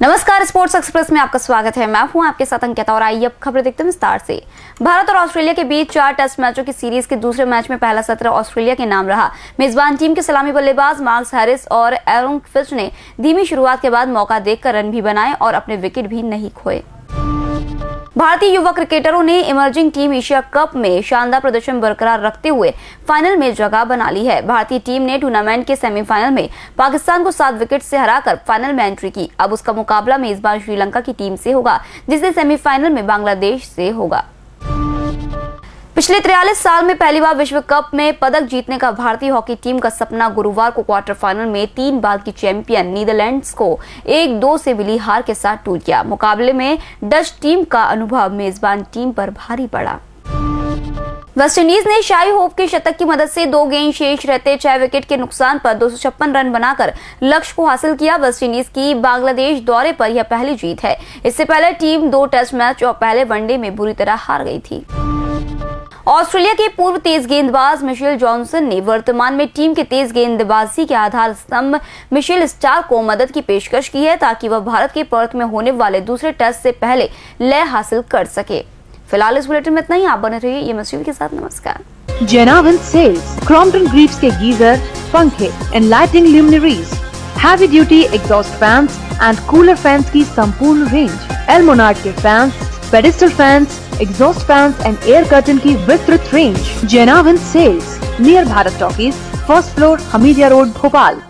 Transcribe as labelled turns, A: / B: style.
A: नमस्कार, sports express में आपका स्वागत है। मैं हूँ आपके साथ अंकिता और आइए अब खबर देखते हैं विस्तार से। भारत और ऑस्ट्रेलिया के बीच चार टेस्ट मैचों की सीरीज़ के दूसरे मैच में पहला सत्र ऑस्ट्रेलिया के नाम रहा। मेजबान टीम के सलामी बल्लेबाज मार्क्स हैरिस और एरोन फिच ने धीमी शुरुआत के बाद मौका देखकर रन भी बनाए और अपने विकेट भी नहीं खोए। भारतीय युवा क्रिकेटरों ने इमर्जिंग टीम एशिया कप में शानदार प्रदर्शन बरकरार रखते हुए फाइनल में जगह बना ली है। भारतीय टीम ने टूर्नामेंट के सेमीफाइनल में पाकिस्तान को सात विकेट से हराकर फाइनल में एंट्री की। अब उसका मुकाबला मेजबान श्रीलंका की टीम से होगा, जिसे सेमीफाइनल में बांग्लादेश से होगा। पिछले तिरयालीस साल में पहली बार विश्व कप में पदक जीतने का भारतीय हॉकी टीम का सपना गुरुवार को क्वार्टर फाइनल में तीन बार की चैंपियन नीदरलैंड्स को एक दो से मिली हार के साथ टूट गया। मुकाबले में डच टीम का अनुभव मेजबान टीम पर भारी पड़ा। वेस्टइंडीज ने शाही होप के शतक की मदद से दो गेंद शेष रहते छह विकेट के नुकसान पर दो सौ छप्पन रन बनाकर लक्ष्य को हासिल किया। वेस्टइंडीज की बांग्लादेश दौरे पर यह पहली जीत है। इससे पहले टीम दो टेस्ट मैच और पहले वनडे में बुरी तरह हार गई थी। ऑस्ट्रेलिया के पूर्व तेज गेंदबाज मिशेल जॉनसन ने वर्तमान में टीम के तेज गेंदबाजी के आधार स्तंभ मिशेल स्टार को मदद की पेशकश की है ताकि वह भारत के पर्थ में होने वाले दूसरे टेस्ट से पहले लय हासिल कर सके। फ़िलहाल इस बुलेटिन में इतना ही। आप बने रहिए ये मसीह के साथ। नमस्कार।
B: जेनावन सेल्स क्रॉम्पटन ग्रीव्स के गीजर, पंखे and lighting luminaries heavy duty exhaust fans and cooler fans की संपूर्ण रेंज एलमोनार्ड के fans pedestal fans exhaust fans and air curtain की विस्तृत range जेनावन sales near Bharat talkies first floor Hamidia road Bhopal